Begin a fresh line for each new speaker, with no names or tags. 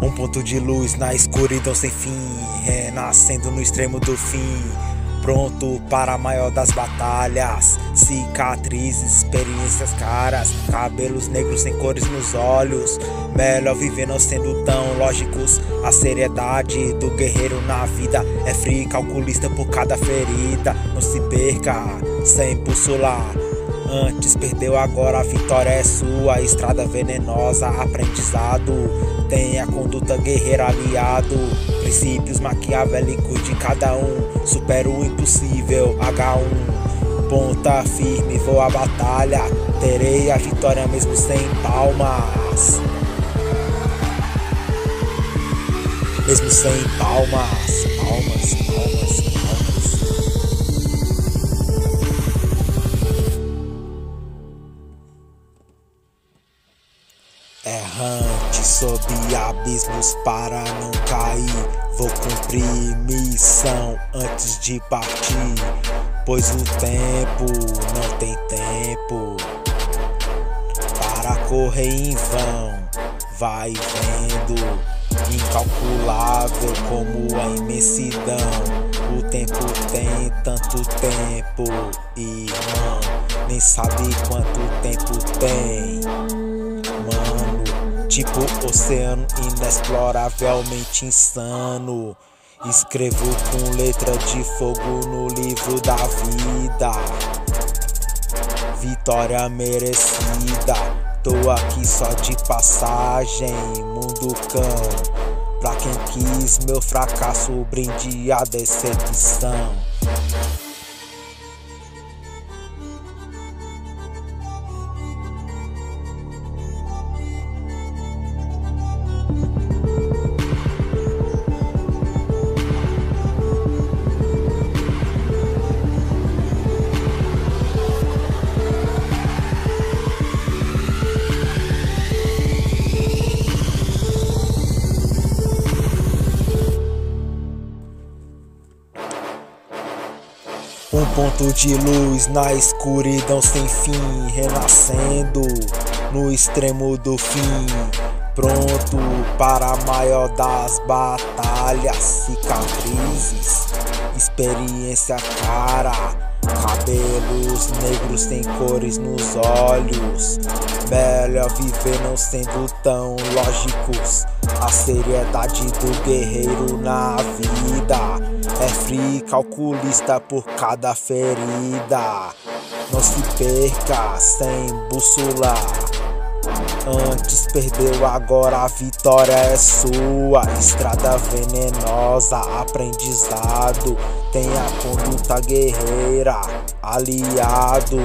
Um ponto de luz na escuridão sem fim, renascendo no extremo do fim. Pronto para a maior das batalhas, cicatrizes, experiências caras, cabelos negros sem cores nos olhos. Melhor viver não sendo tão lógicos. A seriedade do guerreiro na vida é frio calculista por cada ferida. Não se perca sem bússola. Antes perdeu, agora a vitória é sua. Estrada venenosa, aprendizado. Tenha conduta guerreira aliado. Princípios maquiavélicos de cada um. Supera o impossível, H1. Ponta firme, vou à batalha. Terei a vitória mesmo sem palmas. Mesmo sem palmas, palmas, palmas. Errante sob abismos para não cair. Vou cumprir missão antes de partir. Pois o tempo não tem tempo para correr em vão. Vai vendo, incalculável como a imensidão. O tempo tem tanto tempo, irmão. Nem sabe quanto tempo tem. Tipo oceano inexploravelmente insano. Escrevo com letra de fogo no livro da vida. Vitória merecida. Tô aqui só de passagem, mundo cão. Pra quem quis meu fracasso, brinde a decepção. Um ponto de luz na escuridão sem fim, renascendo no extremo do fim. Pronto para a maior das batalhas, cicatrizes, experiência cara. Cabelos negros sem cores nos olhos. Melhor viver não sendo tão lógicos. A seriedade do guerreiro na vida é frio calculista por cada ferida. Não se perca sem bússola. Antes perdeu, agora a vitória é sua. Estrada venenosa, aprendizado. Tenha conduta guerreira, aliado.